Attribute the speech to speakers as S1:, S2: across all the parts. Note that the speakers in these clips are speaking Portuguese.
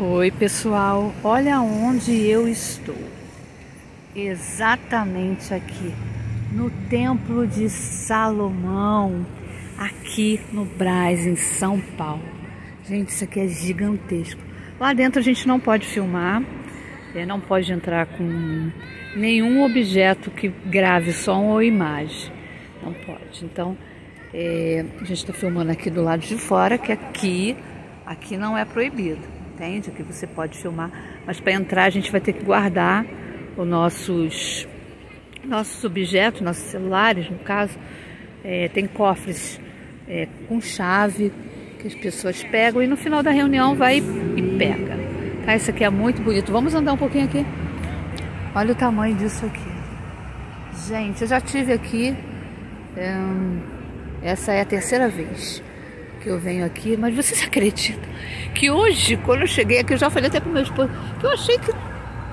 S1: Oi pessoal, olha onde eu estou. Exatamente aqui, no Templo de Salomão, aqui no Brás, em São Paulo. Gente, isso aqui é gigantesco. Lá dentro a gente não pode filmar, é, não pode entrar com nenhum objeto que grave som ou imagem. Não pode. Então, é, a gente está filmando aqui do lado de fora, que aqui, aqui não é proibido entende? Que você pode filmar, mas para entrar a gente vai ter que guardar os nossos, nossos objetos, nossos celulares, no caso. É, tem cofres é, com chave que as pessoas pegam e no final da reunião vai e pega. Tá? Isso aqui é muito bonito. Vamos andar um pouquinho aqui? Olha o tamanho disso aqui. Gente, eu já tive aqui. É, essa é a terceira vez que eu venho aqui, mas vocês acreditam que hoje, quando eu cheguei aqui, eu já falei até pro meu esposo, que eu achei que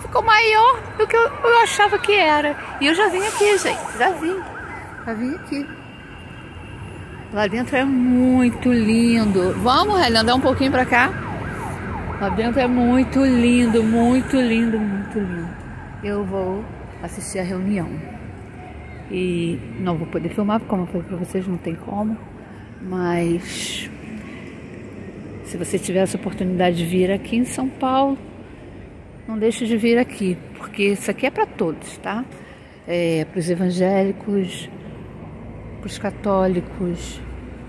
S1: ficou maior do que eu, eu achava que era. E eu já vim aqui, gente, já vim, já vim aqui. Lá dentro é muito lindo. Vamos, Helen, andar um pouquinho pra cá? Lá dentro é muito lindo, muito lindo, muito lindo. Eu vou assistir a reunião. E não vou poder filmar, como eu falei pra vocês, não tem como. Mas se você tiver essa oportunidade de vir aqui em São Paulo, não deixe de vir aqui, porque isso aqui é para todos, tá? É para os evangélicos, para os católicos,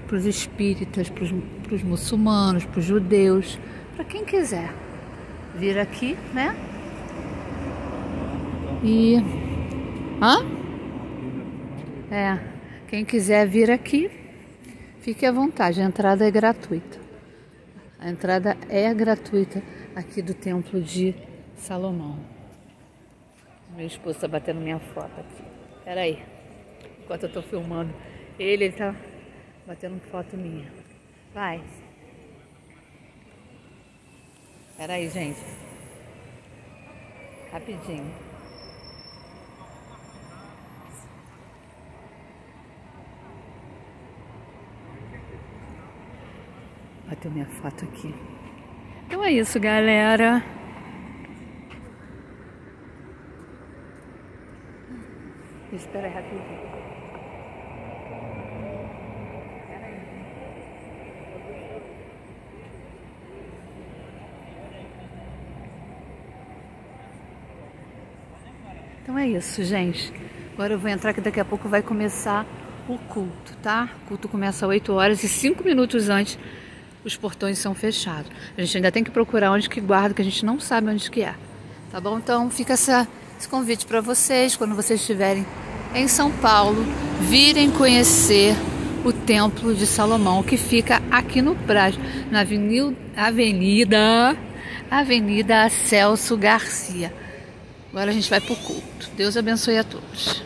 S1: para os espíritas, para os muçulmanos, para os judeus, para quem quiser vir aqui, né? E. Hã? É, quem quiser vir aqui, Fique à vontade, a entrada é gratuita. A entrada é gratuita aqui do Templo de Salomão. Meu esposo está batendo minha foto aqui. Pera aí. Enquanto eu estou filmando ele, está batendo foto minha. Vai. Pera aí, gente. Rapidinho. Bateu minha foto aqui. Então é isso, galera. Espera aí rapidinho. Então é isso, gente. Agora eu vou entrar que daqui a pouco vai começar o culto, tá? O culto começa às 8 horas e 5 minutos antes os portões são fechados. A gente ainda tem que procurar onde que guarda, que a gente não sabe onde que é. Tá bom? Então fica essa, esse convite para vocês, quando vocês estiverem em São Paulo, virem conhecer o Templo de Salomão, que fica aqui no Brás, na Avenida, Avenida Celso Garcia. Agora a gente vai para o culto. Deus abençoe a todos.